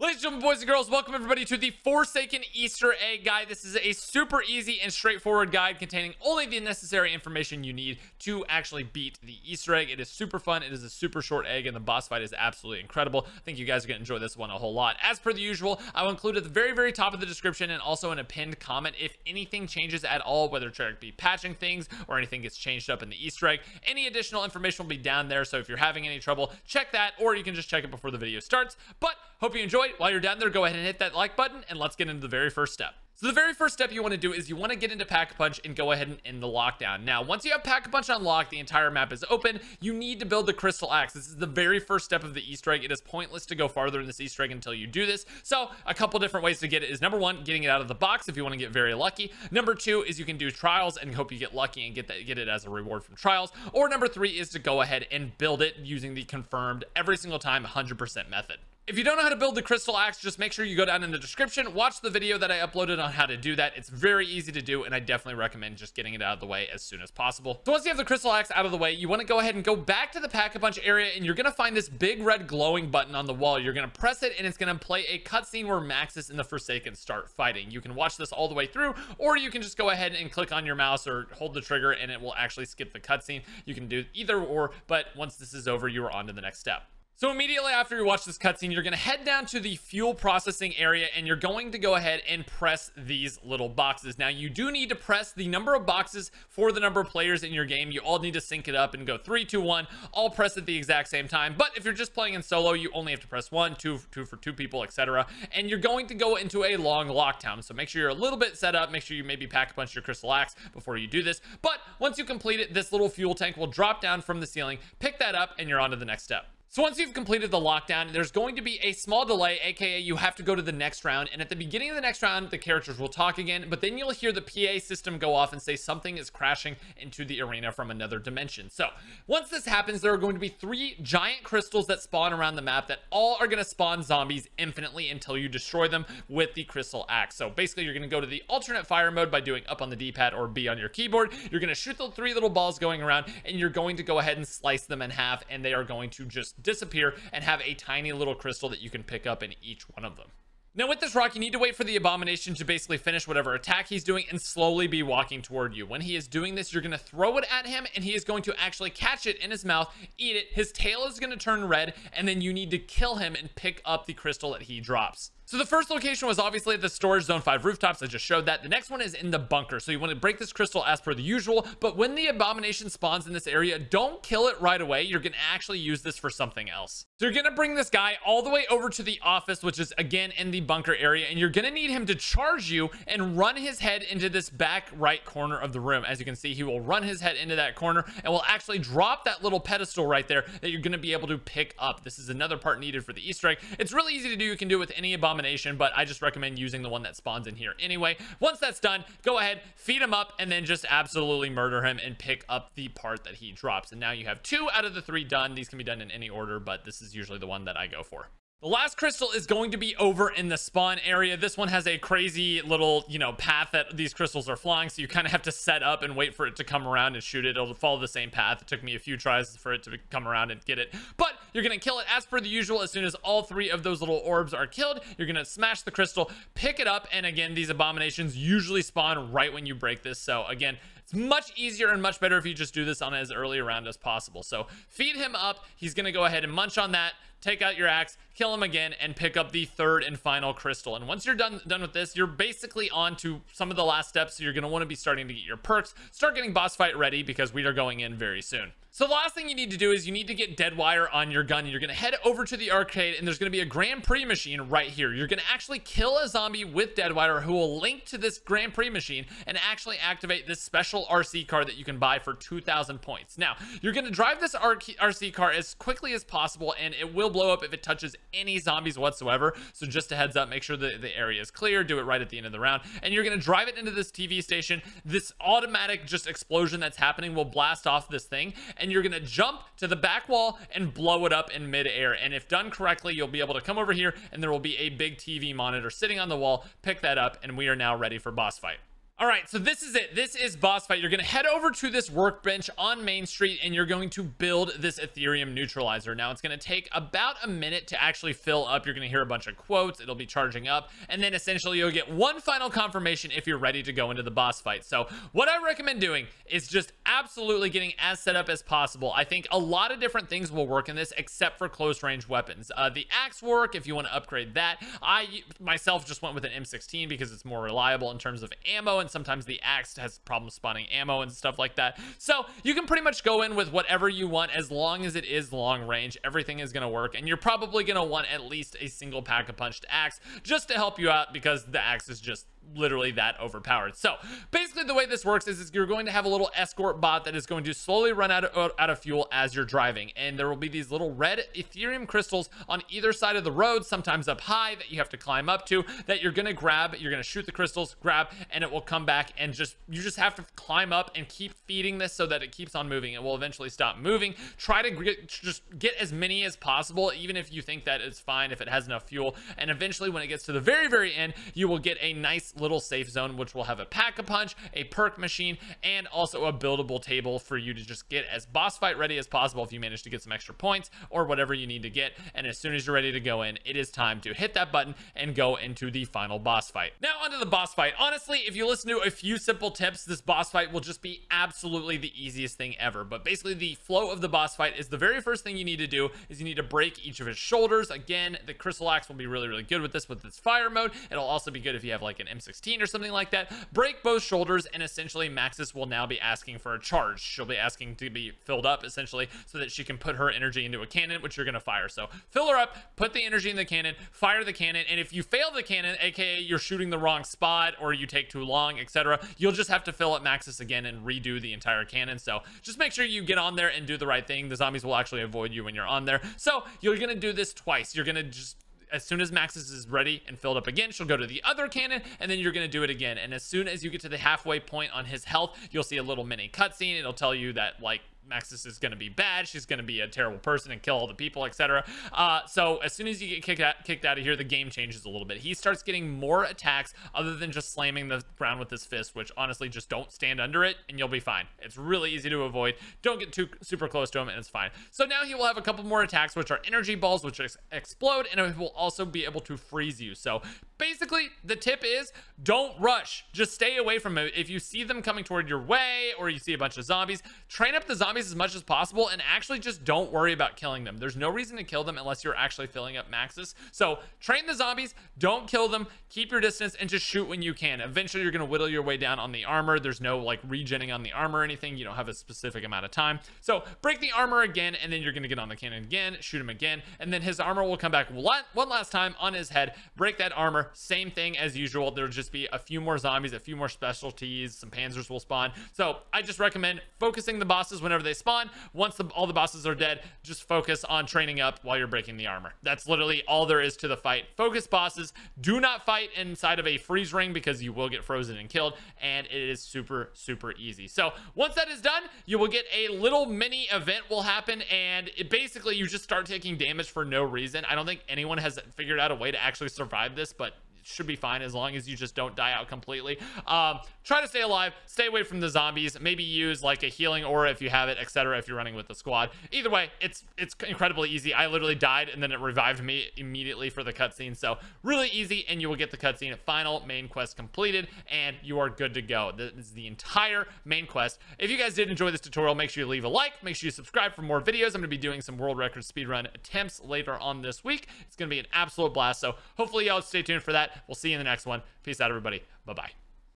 Ladies and gentlemen, boys and girls, welcome everybody to the Forsaken Easter egg guide. This is a super easy and straightforward guide containing only the necessary information you need to actually beat the Easter egg. It is super fun. It is a super short egg, and the boss fight is absolutely incredible. I think you guys are going to enjoy this one a whole lot. As per the usual, I will include at the very, very top of the description and also in a pinned comment if anything changes at all, whether Treyarch be patching things or anything gets changed up in the Easter egg. Any additional information will be down there, so if you're having any trouble, check that, or you can just check it before the video starts. But hope you enjoyed. While you're down there, go ahead and hit that like button and let's get into the very first step. So the very first step you want to do is you want to get into Pack-a-Punch and go ahead and end the lockdown. Now, once you have Pack-a-Punch unlocked, the entire map is open. You need to build the Chrysalax. This is the very first step of the Easter egg. It is pointless to go farther in this Easter egg until you do this. So a couple different ways to get it is number one, getting it out of the box if you want to get very lucky. Number two is you can do trials and hope you get lucky and get that get it as a reward from trials. Or number three is to go ahead and build it using the confirmed every single time 100% method. If you don't know how to build the Chrysalax, just make sure you go down in the description, watch the video that I uploaded on how to do that. It's very easy to do, and I definitely recommend just getting it out of the way as soon as possible. So once you have the Chrysalax out of the way, you want to go ahead and go back to the pack-a-punch area, and you're going to find this big red glowing button on the wall. You're going to press it, and it's going to play a cutscene where Maxis and the Forsaken start fighting. You can watch this all the way through, or you can just go ahead and click on your mouse or hold the trigger, and it will actually skip the cutscene. You can do either or, but once this is over, you are on to the next step. So immediately after you watch this cutscene, you're going to head down to the fuel processing area and you're going to go ahead and press these little boxes. Now you do need to press the number of boxes for the number of players in your game. You all need to sync it up and go three, two, one, all press at the exact same time. But if you're just playing in solo, you only have to press one, two, two for two people, etc. And you're going to go into a long lockdown. So make sure you're a little bit set up. Make sure you maybe pack a punch your Chrysalax before you do this. But once you complete it, this little fuel tank will drop down from the ceiling, pick that up, and you're on to the next step. So once you've completed the lockdown, there's going to be a small delay, aka you have to go to the next round. And at the beginning of the next round, the characters will talk again, but then you'll hear the PA system go off and say something is crashing into the arena from another dimension. So once this happens, there are going to be three giant crystals that spawn around the map that all are going to spawn zombies infinitely until you destroy them with the Chrysalax. So basically, you're going to go to the alternate fire mode by doing up on the D-pad or B on your keyboard. You're going to shoot the three little balls going around, and you're going to go ahead and slice them in half, and they are going to just disappear and have a tiny little crystal that you can pick up in each one of them. Now with this rock, you need to wait for the abomination to basically finish whatever attack he's doing and slowly be walking toward you. When he is doing this, you're going to throw it at him and he is going to actually catch it in his mouth, eat it. His tail is going to turn red and then you need to kill him and pick up the crystal that he drops. So the first location was obviously at the storage zone 5 rooftops. I just showed that. The next one is in the bunker. So you want to break this crystal as per the usual. But when the abomination spawns in this area, don't kill it right away. You're going to actually use this for something else. So you're going to bring this guy all the way over to the office, which is again in the bunker area. And you're going to need him to charge you and run his head into this back right corner of the room. As you can see, he will run his head into that corner and will actually drop that little pedestal right there that you're going to be able to pick up. This is another part needed for the Easter egg. It's really easy to do. You can do it with any abomination but I just recommend using the one that spawns in here anyway. Once that's done, go ahead, feed him up, and then just absolutely murder him and pick up the part that he drops. And now you have two out of the three done. These can be done in any order, but this is usually the one that I go for. The last crystal is going to be over in the spawn area. This one has a crazy little, you know, path that these crystals are flying. So you kind of have to set up and wait for it to come around and shoot it. It'll follow the same path. It took me a few tries for it to come around and get it. But you're going to kill it as per the usual. As soon as all three of those little orbs are killed, you're going to smash the crystal, pick it up. And again, these abominations usually spawn right when you break this. So again, it's much easier and much better if you just do this on as early around as possible. So feed him up. He's going to go ahead and munch on that take out your axe, kill him again, and pick up the third and final crystal. And once you're done done with this, you're basically on to some of the last steps. So you're going to want to be starting to get your perks, start getting boss fight ready because we are going in very soon. So the last thing you need to do is you need to get dead wire on your gun. You're going to head over to the arcade and there's going to be a Grand Prix machine right here. You're going to actually kill a zombie with dead wire who will link to this Grand Prix machine and actually activate this special RC car that you can buy for 2,000 points. Now, you're going to drive this RC car as quickly as possible and it will blow up if it touches any zombies whatsoever. So just a heads up, make sure that the area is clear. Do it right at the end of the round. And you're going to drive it into this TV station. This automatic just explosion that's happening will blast off this thing and you're going to jump to the back wall and blow it up in midair. And if done correctly, you'll be able to come over here and there will be a big TV monitor sitting on the wall. Pick that up and we are now ready for boss fight. All right, so this is it. This is boss fight. You're going to head over to this workbench on Main Street and you're going to build this Aetherium neutralizer. Now, it's going to take about a minute to actually fill up. You're going to hear a bunch of quotes. It'll be charging up. And then essentially you'll get one final confirmation if you're ready to go into the boss fight. So what I recommend doing is just absolutely getting as set up as possible. I think a lot of different things will work in this except for close range weapons. Uh, the axe work, if you want to upgrade that. I myself just went with an M16 because it's more reliable in terms of ammo and sometimes the axe has problems spawning ammo and stuff like that. So you can pretty much go in with whatever you want as long as it is long range. Everything is going to work and you're probably going to want at least a single pack of punched axe just to help you out because the axe is just literally that overpowered. So basically the way this works is, is, you're going to have a little escort bot that is going to slowly run out of, out of fuel as you're driving. And there will be these little red Aetherium crystals on either side of the road, sometimes up high that you have to climb up to that you're going to grab. You're going to shoot the crystals, grab, and it will come back and just, you just have to climb up and keep feeding this so that it keeps on moving. It will eventually stop moving. Try to get, just get as many as possible, even if you think that it's fine if it has enough fuel. And eventually when it gets to the very, very end, you will get a nice little safe zone, which will have a pack-a-punch, a perk machine, and also a buildable table for you to just get as boss fight ready as possible if you manage to get some extra points or whatever you need to get. And as soon as you're ready to go in, it is time to hit that button and go into the final boss fight. Now onto the boss fight. Honestly, if you listen to a few simple tips, this boss fight will just be absolutely the easiest thing ever. But basically the flow of the boss fight is the very first thing you need to do is you need to break each of his shoulders. Again, the Chrysalax will be really, really good with this with its fire mode. It'll also be good if you have like an M16 or something like that. Break both shoulders, and essentially Maxis will now be asking for a charge. She'll be asking to be filled up, essentially, so that she can put her energy into a cannon, which you're going to fire. So fill her up, put the energy in the cannon, fire the cannon, and if you fail the cannon, aka you're shooting the wrong spot, or you take too long, etc., you'll just have to fill up Maxis again and redo the entire cannon. So just make sure you get on there and do the right thing. The zombies will actually avoid you when you're on there. So you're going to do this twice. You're going to just as soon as Maxis is ready and filled up again, she'll go to the other cannon, and then you're going to do it again. And as soon as you get to the halfway point on his health, you'll see a little mini cutscene. It'll tell you that, like, Maxis is going to be bad. She's going to be a terrible person and kill all the people, etc. Uh, so as soon as you get kicked out, kicked out of here, the game changes a little bit. He starts getting more attacks other than just slamming the ground with his fist, which honestly just don't stand under it and you'll be fine. It's really easy to avoid. Don't get too super close to him and it's fine. So now he will have a couple more attacks, which are energy balls, which ex explode, and it will also be able to freeze you. So basically the tip is don't rush just stay away from it if you see them coming toward your way or you see a bunch of zombies train up the zombies as much as possible and actually just don't worry about killing them. There's no reason to kill them unless you're actually filling up Maxis so train the zombies don't kill them keep your distance and just shoot when you can. Eventually you're going to whittle your way down on the armor. There's no like regenning on the armor or anything. You don't have a specific amount of time. So break the armor again and then you're going to get on the cannon again shoot him again and then his armor will come back one last time on his head. Break that armor. Same thing as usual. There'll just be a few more zombies, a few more specialties, some panzers will spawn. So I just recommend focusing the bosses whenever they spawn. Once the, all the bosses are dead, just focus on training up while you're breaking the armor. That's literally all there is to the fight. Focus bosses. Do not fight inside of a freeze ring because you will get frozen and killed. And it is super, super easy. So once that is done, you will get a little mini event will happen. And it basically, you just start taking damage for no reason. I don't think anyone has figured out a way to actually survive this, but should be fine as long as you just don't die out completely. Um, try to stay alive, stay away from the zombies, maybe use like a healing aura if you have it, etc. if you're running with the squad. Either way, it's it's incredibly easy. I literally died and then it revived me immediately for the cutscene. So really easy and you will get the cutscene final main quest completed and you are good to go. This is the entire main quest. If you guys did enjoy this tutorial, make sure you leave a like, make sure you subscribe for more videos. I'm going to be doing some world record speedrun attempts later on this week. It's going to be an absolute blast. So hopefully y'all stay tuned for that. We'll see you in the next one. Peace out, everybody. Bye-bye.